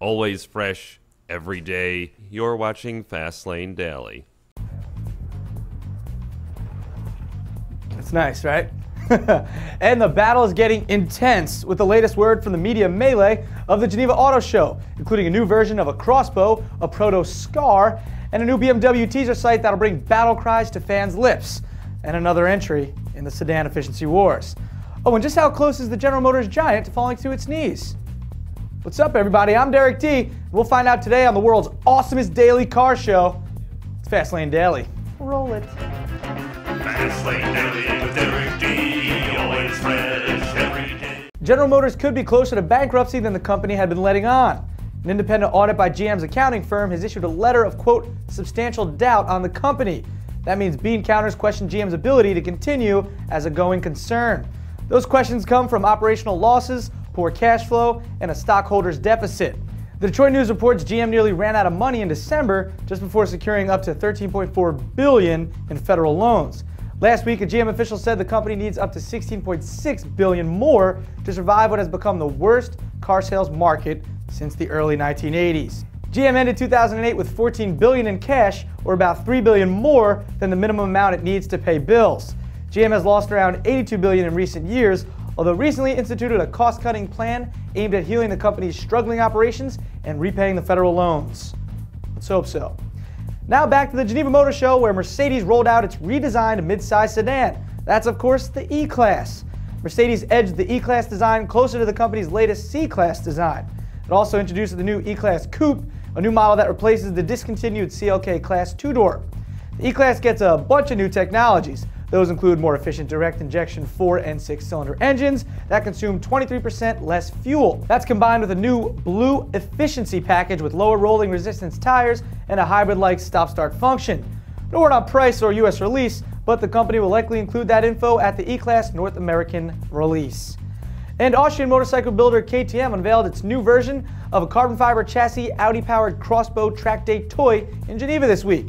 always fresh, every day. You're watching Fastlane Daily. That's nice, right? and the battle is getting intense with the latest word from the media melee of the Geneva Auto Show, including a new version of a crossbow, a Protoscar, and a new BMW teaser site that'll bring battle cries to fans' lips, and another entry in the sedan efficiency wars. Oh, and just how close is the General Motors giant to falling to its knees? What's up, everybody? I'm Derek D. We'll find out today on the world's awesomest daily car show. It's Fastlane Daily. Roll it. Fastlane Daily with Derek D. Always fresh every day. General Motors could be closer to bankruptcy than the company had been letting on. An independent audit by GM's accounting firm has issued a letter of, quote, substantial doubt on the company. That means bean counters question GM's ability to continue as a going concern. Those questions come from operational losses, poor cash flow, and a stockholders deficit. The Detroit News reports GM nearly ran out of money in December just before securing up to 13.4 billion in federal loans. Last week, a GM official said the company needs up to 16.6 billion more to survive what has become the worst car sales market since the early 1980s. GM ended 2008 with 14 billion in cash, or about 3 billion more than the minimum amount it needs to pay bills. GM has lost around 82 billion in recent years, although recently instituted a cost-cutting plan aimed at healing the company's struggling operations and repaying the federal loans. Let's hope so. Now back to the Geneva Motor Show where Mercedes rolled out its redesigned midsize sedan. That's of course the E-Class. Mercedes edged the E-Class design closer to the company's latest C-Class design. It also introduced the new E-Class Coupe, a new model that replaces the discontinued CLK Class 2-door. The E-Class gets a bunch of new technologies. Those include more efficient direct injection 4 and 6 cylinder engines that consume 23% less fuel. That's combined with a new blue efficiency package with lower rolling resistance tires and a hybrid like stop start function. No word on price or US release, but the company will likely include that info at the E Class North American release. And Austrian motorcycle builder KTM unveiled its new version of a carbon fiber chassis Audi powered crossbow track day toy in Geneva this week.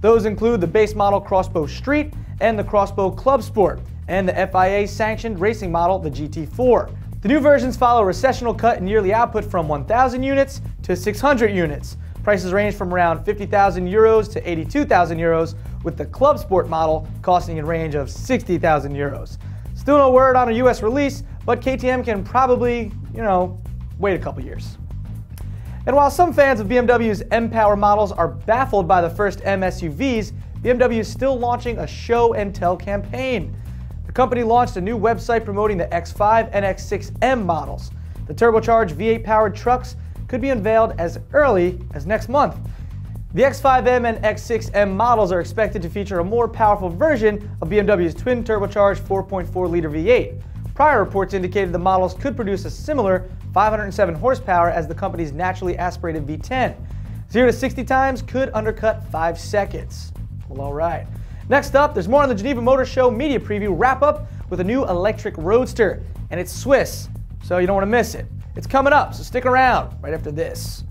Those include the base model Crossbow Street and the Crossbow Club Sport, and the FIA sanctioned racing model, the GT4. The new versions follow a recessional cut in yearly output from 1,000 units to 600 units. Prices range from around 50,000 euros to 82,000 euros, with the Club Sport model costing a range of 60,000 euros. Still no word on a US release, but KTM can probably, you know, wait a couple years. And while some fans of BMW's M Power models are baffled by the first M SUVs, BMW is still launching a show and tell campaign. The company launched a new website promoting the X5 and X6M models. The turbocharged V8 powered trucks could be unveiled as early as next month. The X5M and X6M models are expected to feature a more powerful version of BMW's twin turbocharged 4.4 liter V8. Prior reports indicated the models could produce a similar 507 horsepower as the company's naturally aspirated V10. 0 to 60 times could undercut 5 seconds. Well, all right. Next up, there's more on the Geneva Motor Show media preview wrap up with a new electric roadster, and it's Swiss, so you don't want to miss it. It's coming up, so stick around right after this.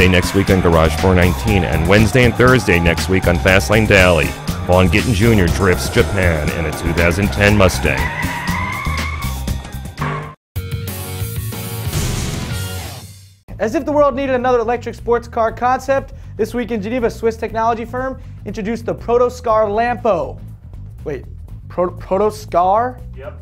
Tuesday next week on Garage 419, and Wednesday and Thursday next week on Fastlane Daily. Vaughn Gittin Jr. drifts Japan in a 2010 Mustang. As if the world needed another electric sports car concept, this week in Geneva, Swiss technology firm introduced the Protoscar Lampo. Wait, Pro- Protoscar? Yep.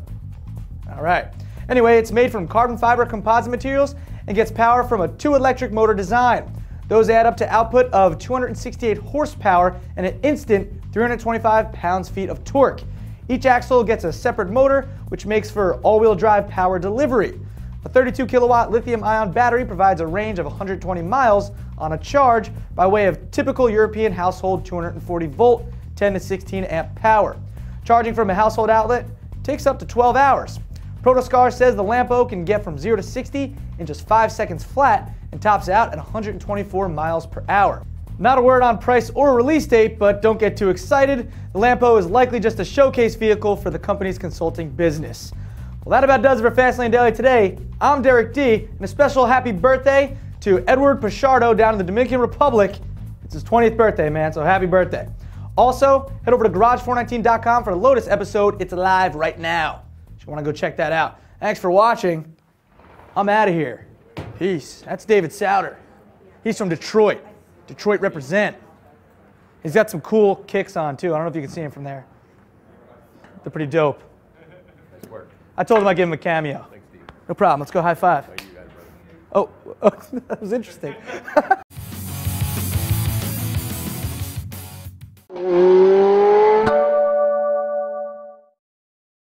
All right. Anyway, it's made from carbon fiber composite materials and gets power from a two electric motor design. Those add up to output of 268 horsepower and an instant 325 pounds-feet of torque. Each axle gets a separate motor, which makes for all-wheel drive power delivery. A 32 kilowatt lithium ion battery provides a range of 120 miles on a charge by way of typical European household 240 volt, 10 to 16 amp power. Charging from a household outlet takes up to 12 hours. Protoscar says the Lampo can get from 0 to 60 in just 5 seconds flat and tops out at 124 miles per hour. Not a word on price or release date, but don't get too excited. The Lampo is likely just a showcase vehicle for the company's consulting business. Well, that about does it for Fastlane Daily today. I'm Derek D, and a special happy birthday to Edward Pichardo down in the Dominican Republic. It's his 20th birthday, man, so happy birthday. Also, head over to garage419.com for the Lotus episode. It's live right now. You want to go check that out. Thanks for watching. I'm out of here. Peace. That's David Souter. He's from Detroit. Detroit represent. He's got some cool kicks on too. I don't know if you can see him from there. They're pretty dope. Nice work. I told him I'd give him a cameo. Thanks, No problem. Let's go high five. You got it, brother. Oh, that was interesting.